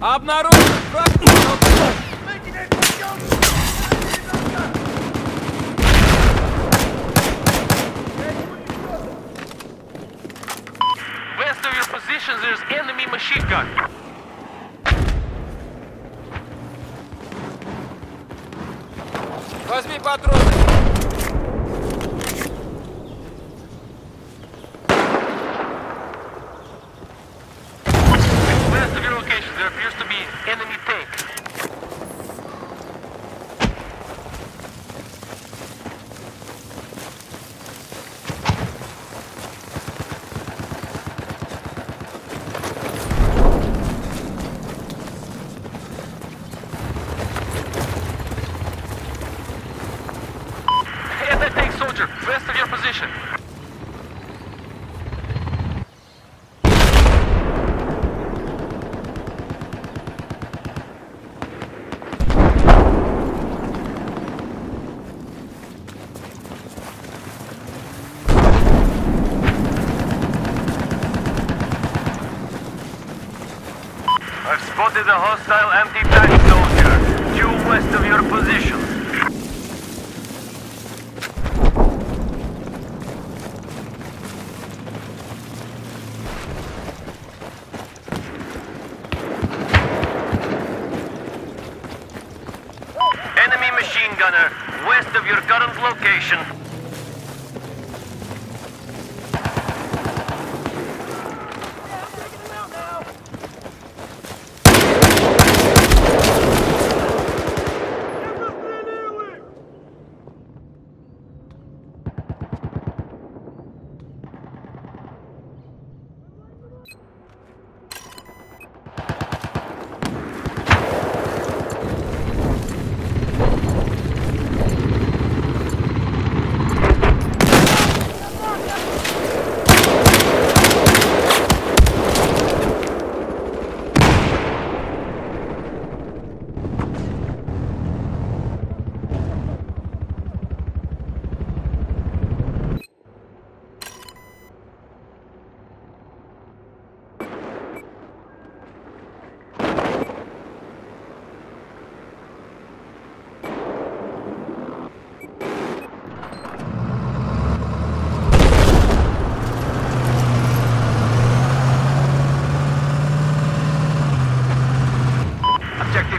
Обнаружен враг! Anti-tank west of your position. I've spotted a hostile anti-tank soldier, due west of your position.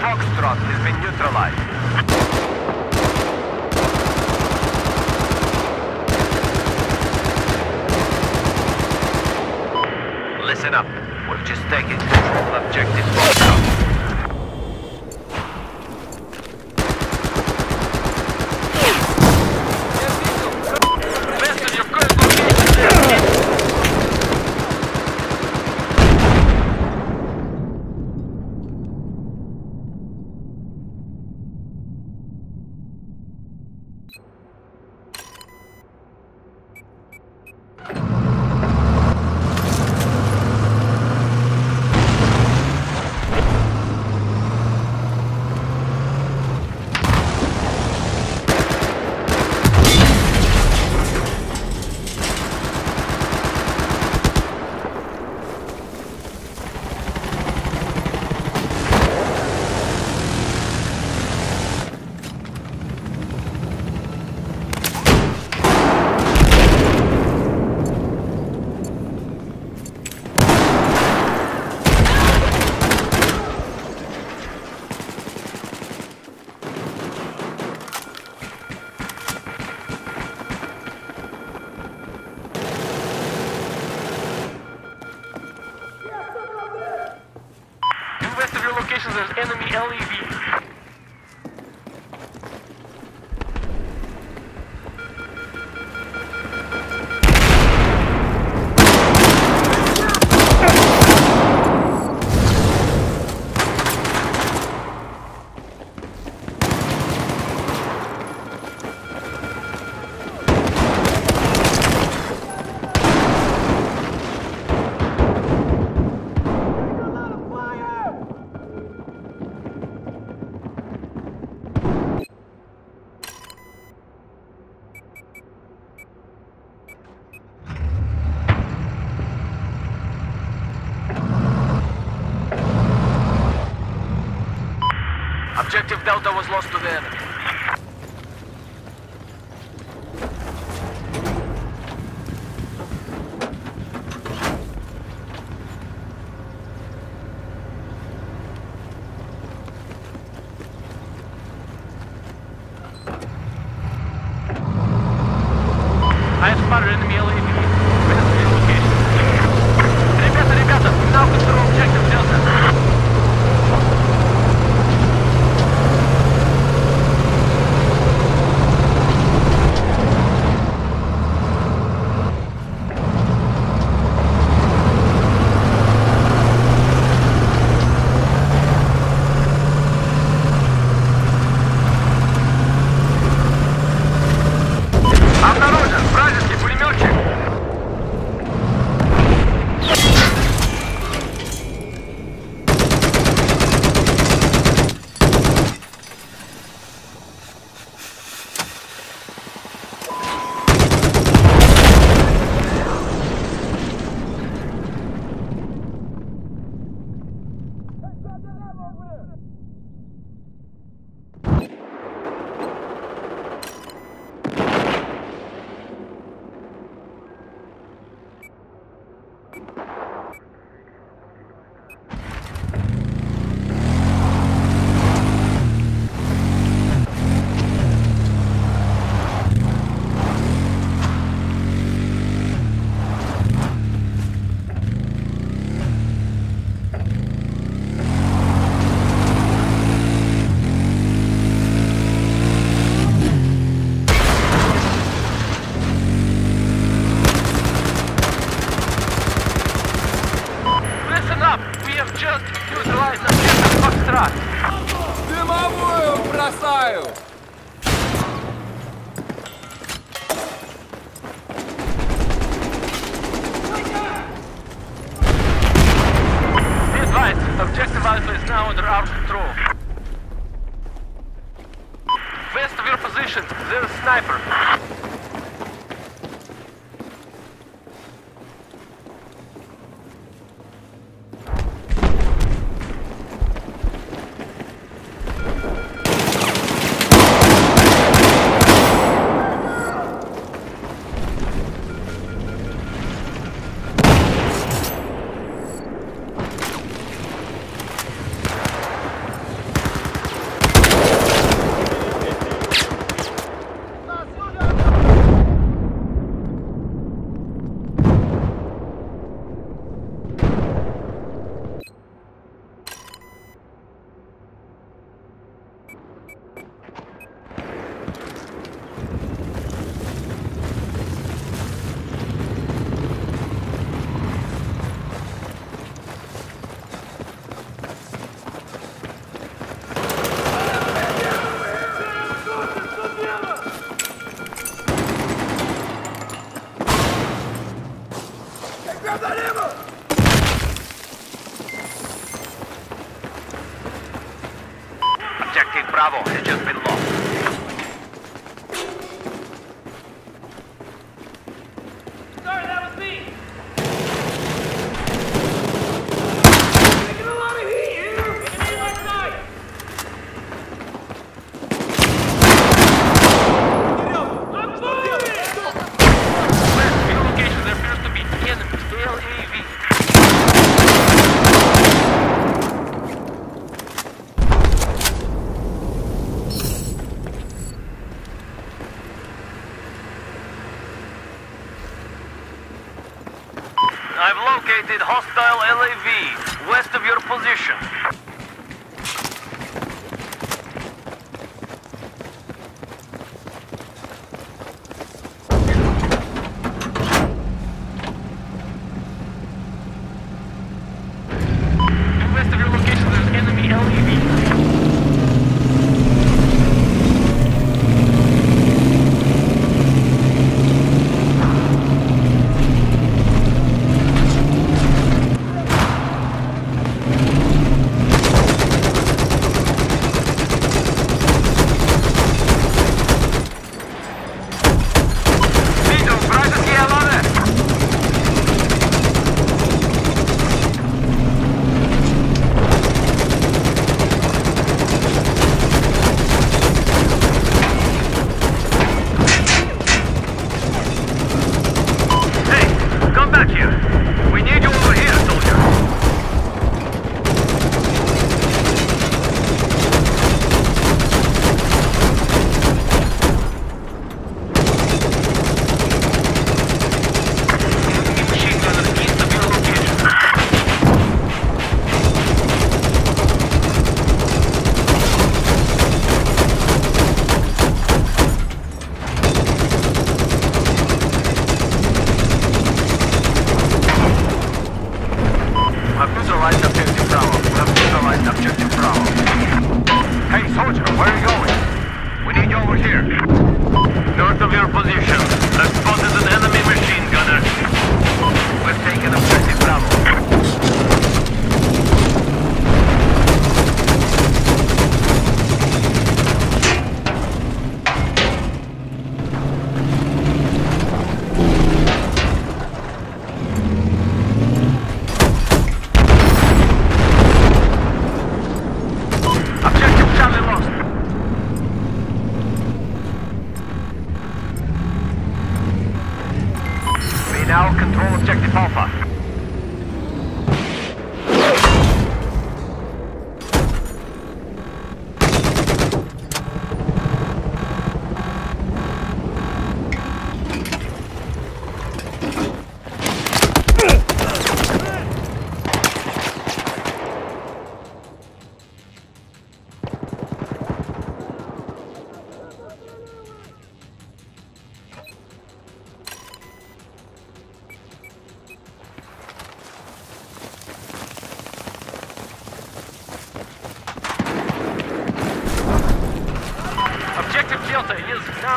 Foxtrot has been neutralized. Of your enemy LEV. enemy. Just utilize objective Foxtrot. Дымовую бросаю! Objective Alpha is now under our control. Of your position, there's sniper. Bravo. Engine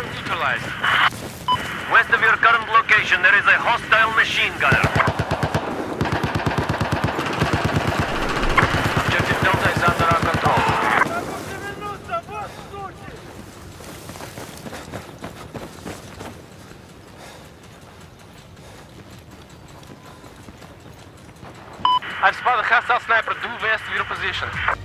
is neutralized. West of your current location, there is a hostile machine gunner. Objective Delta is under our control. I've spotted a hostile sniper due west of your position.